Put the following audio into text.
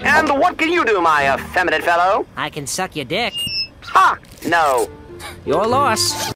And what can you do, my effeminate fellow? I can suck your dick. Ha! No. Your loss.